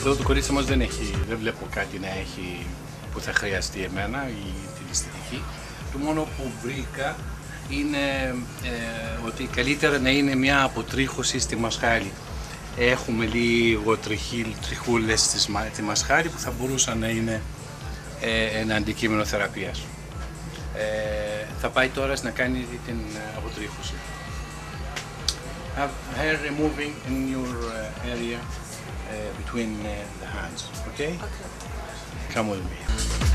Εδώ το κορίτσι μας δεν έχει, δεν βλέπω κάτι να έχει που θα χρειαστεί εμένα ή την αισθητική. Το μόνο που βρήκα είναι ε, ότι καλύτερα να είναι μια αποτρίχωση στη μασχάλη. Έχουμε λίγο τριχίλ, τριχούλες στη, στη μασχάλη που θα μπορούσαν να είναι ε, ένα αντικείμενο θεραπείας. Ε, θα πάει τώρα να κάνει την ε, αποτρίχωση. Have hair removing in your uh, area uh, between uh, the hands, okay? Okay. Come with me.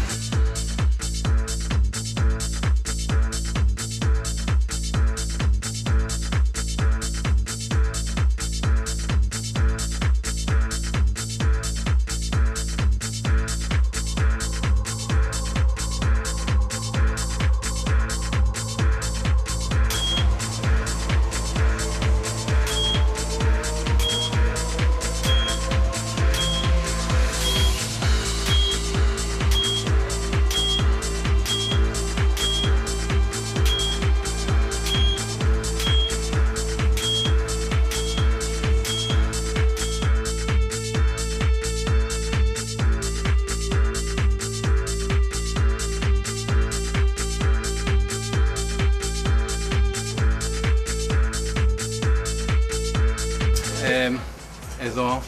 Εδώ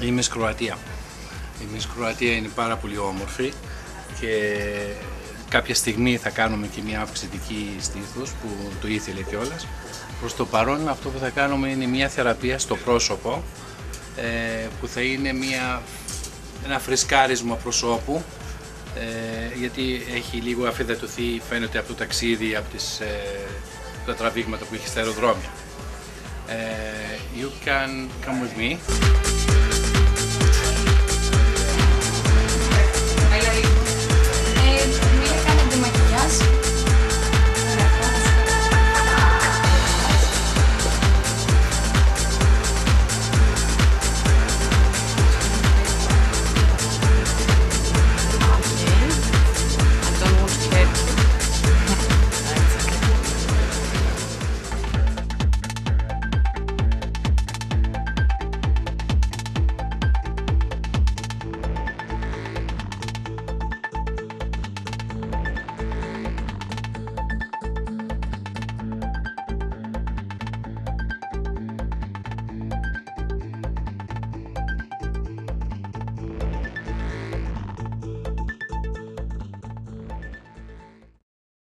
είμαι στη Κροατία. Η Miss Κροατία είναι πάρα πολύ όμορφη και κάποια στιγμή θα κάνουμε και μια αυξητική στήθος που το ήθελε κιόλας. Προς το παρόν αυτό που θα κάνουμε είναι μια θεραπεία στο πρόσωπο ε, που θα είναι μια, ένα φρεσκάρισμα προσώπου ε, γιατί έχει λίγο αφιδατωθεί φαίνεται από το ταξίδι, από τις, ε, τα τραβήγματα που έχει στα αεροδρόμια. You can come with me.